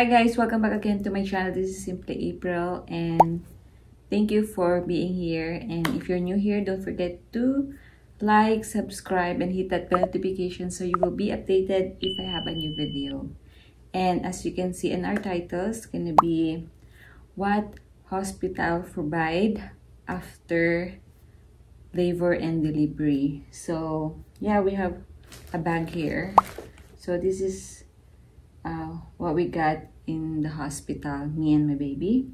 Hi guys, welcome back again to my channel. This is Simply April and thank you for being here. And if you're new here, don't forget to like, subscribe, and hit that bell notification so you will be updated if I have a new video. And as you can see in our titles, it's gonna be what hospital provide after labor and delivery. So yeah, we have a bag here. So this is uh, what we got in the hospital, me and my baby.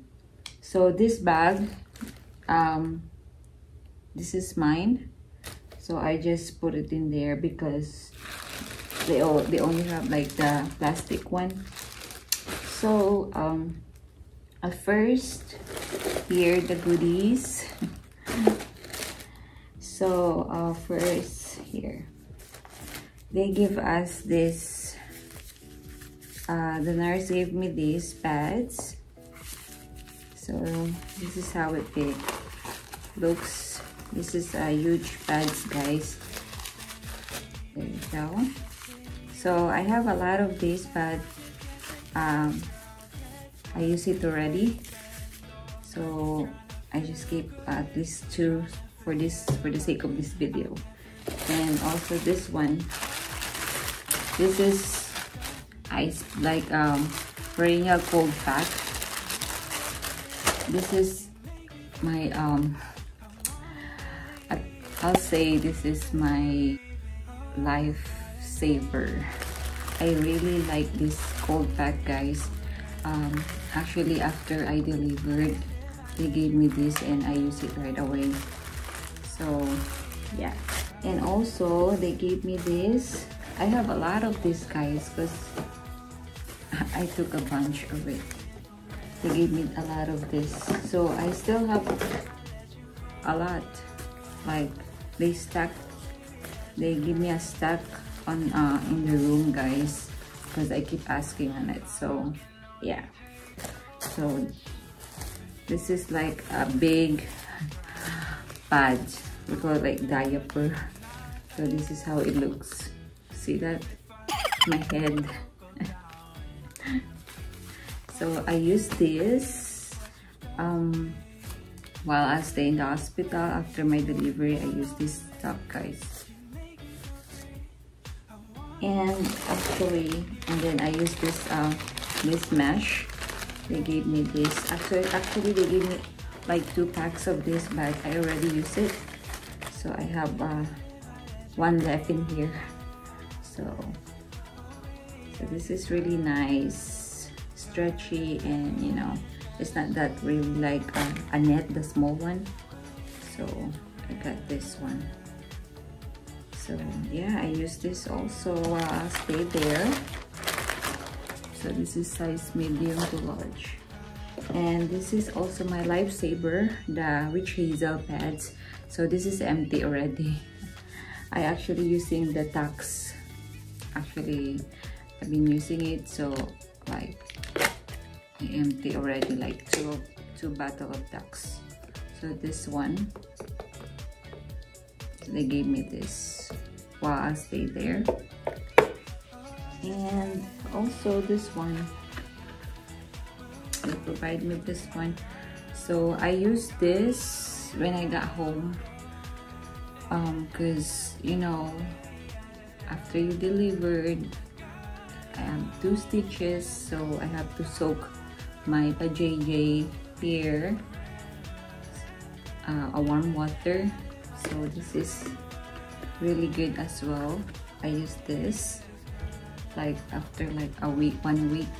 So this bag, um, this is mine. So I just put it in there because they, all, they only have like the plastic one. So um, at first, here the goodies. so uh, first here, they give us this uh, the nurse gave me these pads. So this is how it looks. This is a huge pads guys. There you go. So I have a lot of these but um, I use it already. So I just keep at least two for this for the sake of this video. And also this one. This is ice like um perineal cold pack this is my um I'll say this is my lifesaver. I really like this cold pack guys. Um actually after I delivered they gave me this and I use it right away. So yeah. And also they gave me this. I have a lot of these guys because I took a bunch of it. They gave me a lot of this. So I still have a lot. Like they stack, they give me a stack on uh, in the room guys because I keep asking on it. So yeah. So this is like a big pad. We call it like diaper. So this is how it looks. See that? My head so I use this um, while I stay in the hospital. After my delivery I use this top guys. And actually and then I use this uh, this mesh they gave me this. Actually actually they gave me like two packs of this but I already use it. So I have uh, one left in here. So so this is really nice stretchy and you know it's not that really like um, a, a net the small one. So I got this one. So yeah I use this also I stay there. So this is size medium to large. And this is also my lifesaver the witch hazel pads. So this is empty already. I actually using the Tucks actually I've been using it so like I empty already like two two bottle of Tucks. So this one they gave me this while I stay there. And also this one they provide me this one. So I use this when I got home um because you know after you delivered I have two stitches so I have to soak my JJ here uh, a warm water. So this is really good as well. I use this like after like a week one week.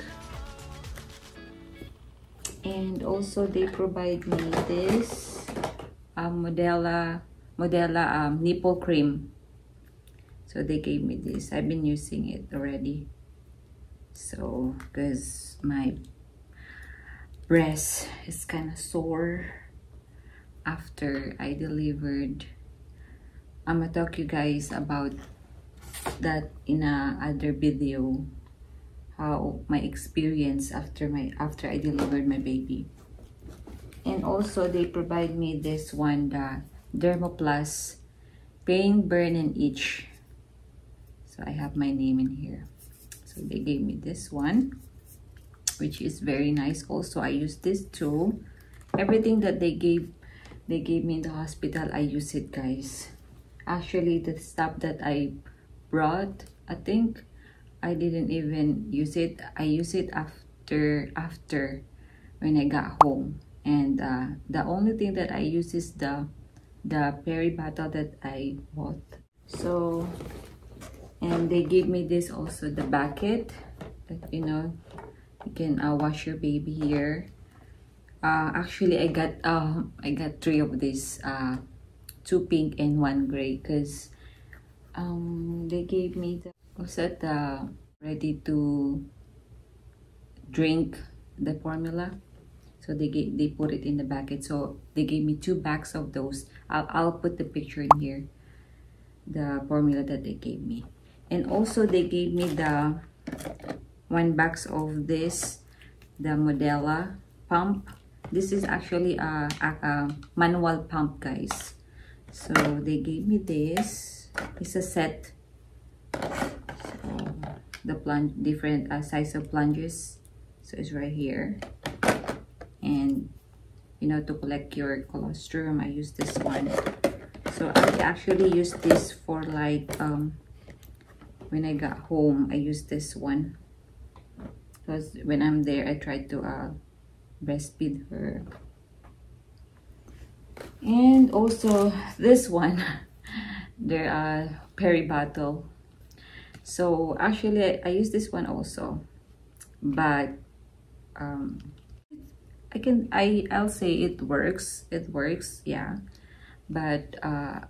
And also they provide me this um, Medela Medela um, nipple cream. So they gave me this. I've been using it already. So because my breast is kind of sore after I delivered. I'm gonna talk you guys about that in a other video how my experience after my after I delivered my baby. And also they provide me this one the Dermoplast pain burn and itch. So I have my name in here. So they gave me this one which is very nice also. I use this too. Everything that they gave they gave me in the hospital i use it guys. Actually the stuff that i brought i think i didn't even use it. I use it after after when i got home. And uh, the only thing that i use is the the peri bottle that i bought. So and they gave me this also the bucket that you know you can uh, wash your baby here. Uh, actually I got uh, I got three of these uh, two pink and one gray because um, they gave me the was that uh, ready to drink the formula. So they gave they put it in the bucket. So they gave me two bags of those. I'll, I'll put the picture in here the formula that they gave me. And also they gave me the one box of this the Medela pump. This is actually a, a, manual pump guys. So they gave me this. It's a set. So the plunge different uh, size of plunges. So it's right here. And you know to collect your colostrum i use this one. So i actually use this for like um when i got home i use this one because when i'm there i try to uh breastfeed her. And also this one there are peri bottle. So actually I, I, use this one also. But um i can i i'll say it works it works yeah. But uh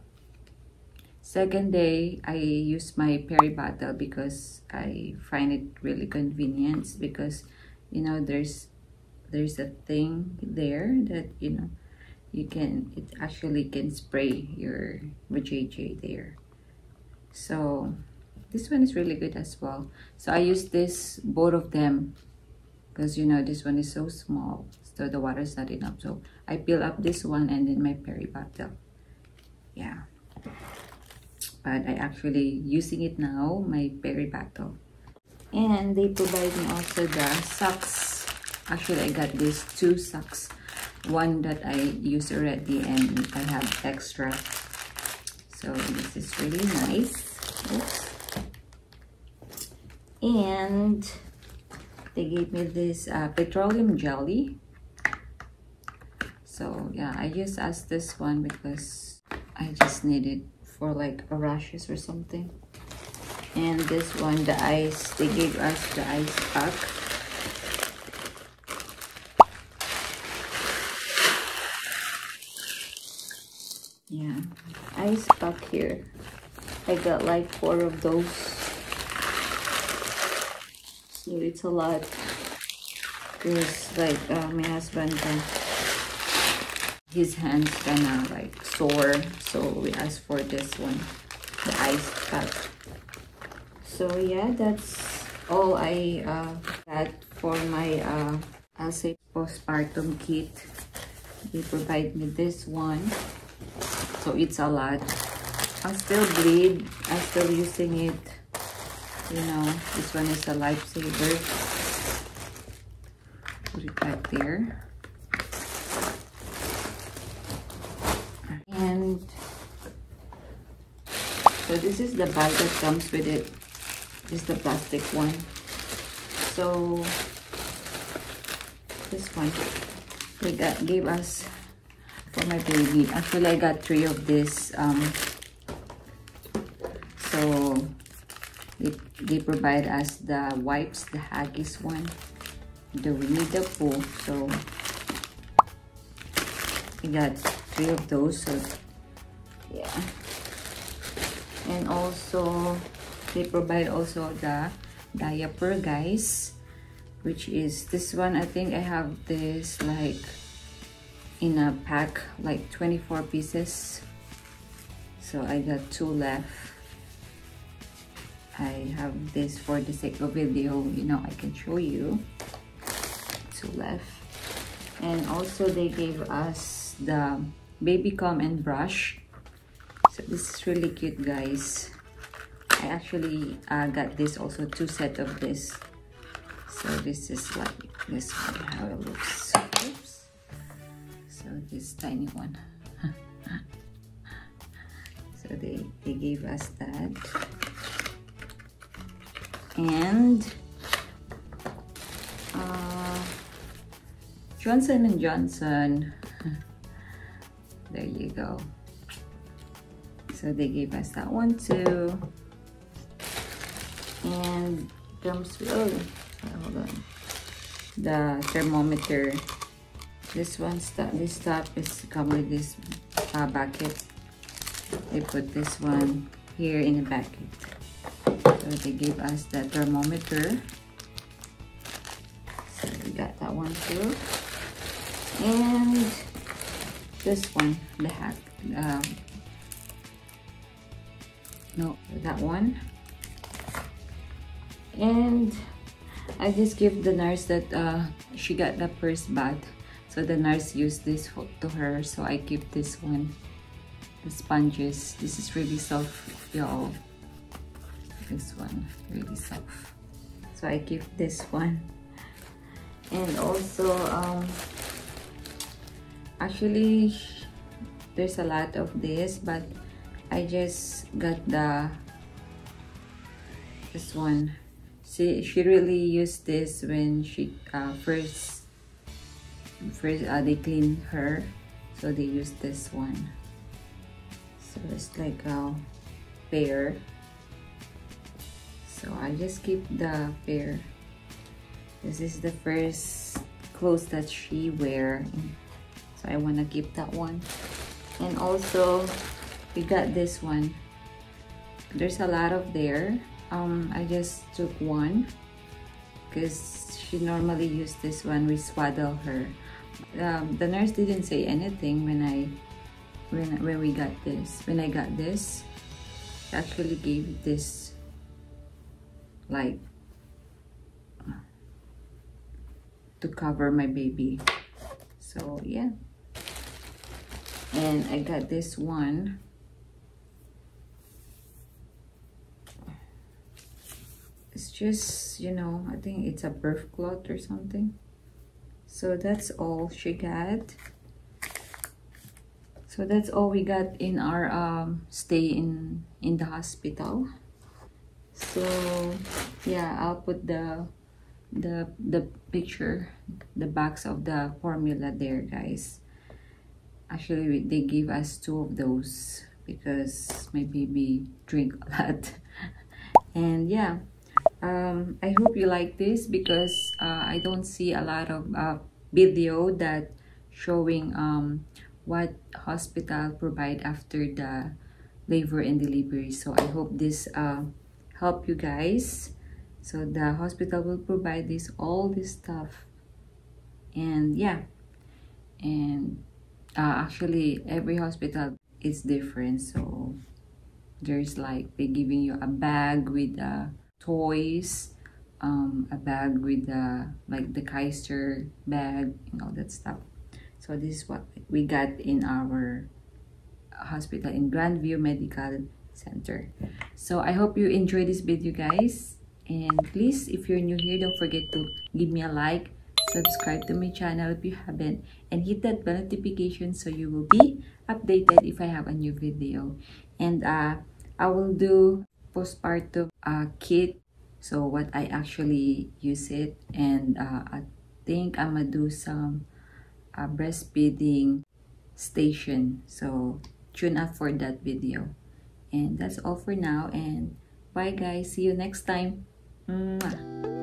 second day i use my peri bottle because i find it really convenient because you know there's there's a thing there that you know you can it actually can spray your JJ there. So this one is really good as well. So I use this both of them because you know this one is so small so the water is not enough. So I fill up this one and then my peri bottle. Yeah but I actually using it now my peri bottle. And they provide me also the socks. Actually I got these two socks. One that I use already and I have extra. So this is really nice. Oops. and they gave me this uh, petroleum jelly. So yeah I just asked this one because I just need it for like rashes or something. And this one the ice they gave us the ice pack. Yeah ice pack here. I got like four of those. So it's a lot. Because like uh, my husband uh, his hands kinda like sore so we asked for this one the ice pack so yeah that's all i uh, got for my uh i'll say postpartum kit. They provide me this one. So it's a lot. I still bleed. I'm still using it. You know this one is a lifesaver. Put it back there and so this is the bag that comes with it this the plastic one so this one they got gave us for my baby. Actually, I got three of this. Um, so they, they provide us the wipes, the Huggies one, the Winnie the Pooh. So we got three of those. So yeah. And also they provide also the diaper guys which is this one i think i have this like in a pack like 24 pieces. So I got two left. I have this for the sake of video you know I can show you. Two left. And also they gave us the baby comb and brush so this is really cute guys. I actually uh, got this also two set of this. So this is like this one how it looks. Oops. so this tiny one. So they they gave us that. And uh, Johnson and Johnson. There you go so they gave us that one too. And comes with oh hold on. The thermometer. This one stuff this stuff is come with this uh, bucket. They put this one here in the bucket so they gave us the thermometer. So we got that one too. And this one the hat no that one. And I just give the nurse that uh, she got the first bath. So the nurse used this to her so I give this one. The sponges. This is really soft y'all. This one really soft. So I give this one. And also um, actually there's a lot of this but I just got the this one. She she really used this when she uh, first first uh, they clean her. So they use this one. So it's like a pair. So I just keep the pair. This is the first clothes that she wear. So I want to keep that one. And also we got this one. There's a lot of there. Um, I just took one because she normally used this one. We swaddle her. Um, the nurse didn't say anything when I when, when we got this. When I got this she actually gave this like to cover my baby. So yeah. And I got this one it's just you know I think it's a birth cloth or something. So that's all she got. So that's all we got in our um, stay in in the hospital. So yeah I'll put the the the picture the box of the formula there guys. Actually they give us two of those because my baby drink a lot. And yeah um, I hope you like this because uh, I don't see a lot of uh, video that showing um, what hospital provide after the labor and delivery. So I hope this uh, help you guys. So the hospital will provide this all this stuff. And yeah. And uh, actually every hospital is different. So there's like they giving you a bag with uh, toys um, a bag with uh, like the Kaiser bag and all that stuff. So this is what we got in our hospital in Grandview Medical Center. So I hope you enjoy this video guys. And please if you're new here don't forget to give me a like subscribe to my channel if you haven't and hit that bell notification so you will be updated if I have a new video. And uh, I will do postpartum uh, kit. So what I actually use it. And uh, I think I'm gonna do some uh, breastfeeding station. So tune up for that video. And that's all for now. And bye guys. See you next time. Mwah.